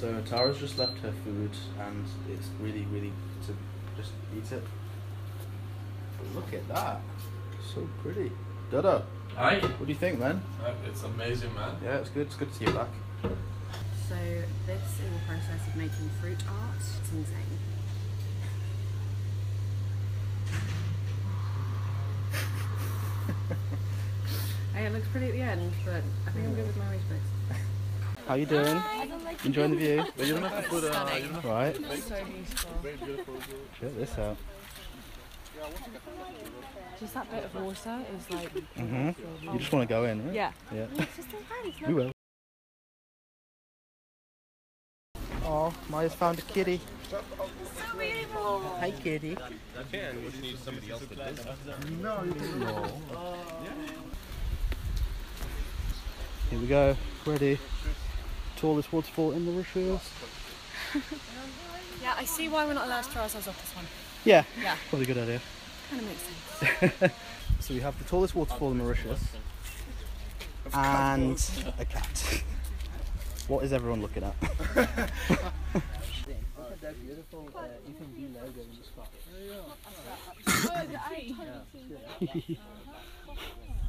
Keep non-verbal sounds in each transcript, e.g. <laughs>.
So Tara's just left her food and it's really, really to just eat it. But look at that. So pretty. Dada, Hi. what do you think, man? Uh, It's amazing, man. Yeah, it's good. It's good to see you back. So this is the process of making fruit art. It's insane. <laughs> hey, it looks pretty at the end, but I think I'm good with my waist bits. How you doing? Enjoying the view? Right. So beautiful. Check this out. Just that bit of water is like. Mhm. You just want to go in, right? Yeah. Yeah. <laughs> It's just insane. We will. Oh, Maya's found a kitty. So beautiful. Hi, kitty. Here we go. Ready. Tallest waterfall in the Mauritius. <laughs> Yeah, I see why we're not allowed to throw ourselves off this one. Yeah. Yeah. Probably a good idea. Kind of makes sense. <laughs> So we have the tallest waterfall in Mauritius and a cat. <laughs> What is everyone looking at?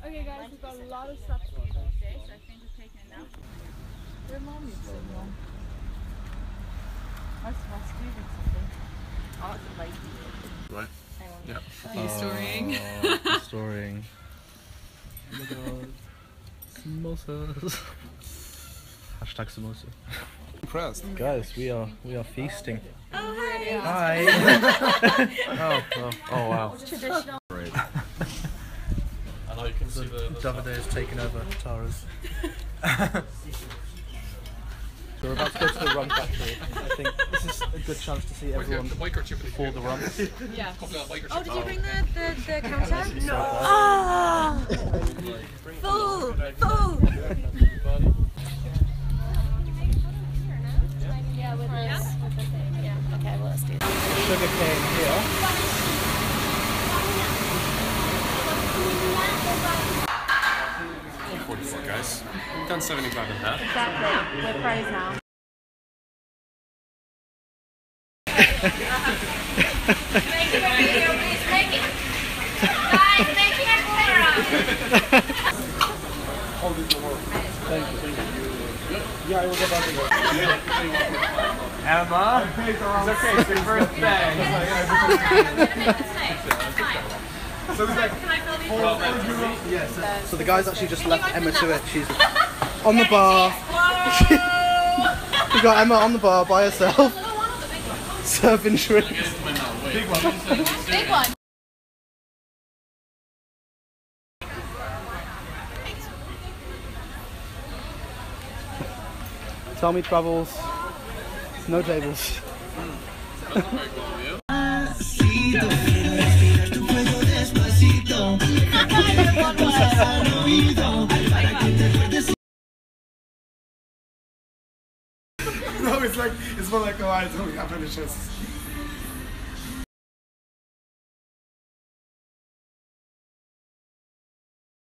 Okay, guys, we've got a lot of stuff to do today, so I think we're taking it now. Where mom is sitting on? That's rescued or something. Oh, it's a lady. Right. Are you storying? Storing. Oh my god. Samosas. Hashtag samosa. Impressed. Guys, we are we are feasting. Oh, hi. Hi. <laughs> <laughs> oh, oh, oh wow. <laughs> I know you can see the. the Davide has taken over Tara's. So we're about to go to the rum factory. I think this is a good chance to see everyone before the rum. Yeah. Oh, did you bring the, the, the counter? No. Ah! Fool! Fool! Yeah, with this. With the thing. Yeah. Okay, well, let's do that. Sugar cane here. Forty-four guys. Done seventy-five and a half. Exactly. We're pros now. Thank you for being here. Please make it. Guys, make it clear. Emma, it's okay. It's your birthday. So the guys actually just left Emma to it. She's on the bar. <laughs> we got Emma on the bar by herself, serving drinks. Big one. <laughs> Big one. Tell Me Travels. No tables. <laughs> it's more like oh, I don't have any.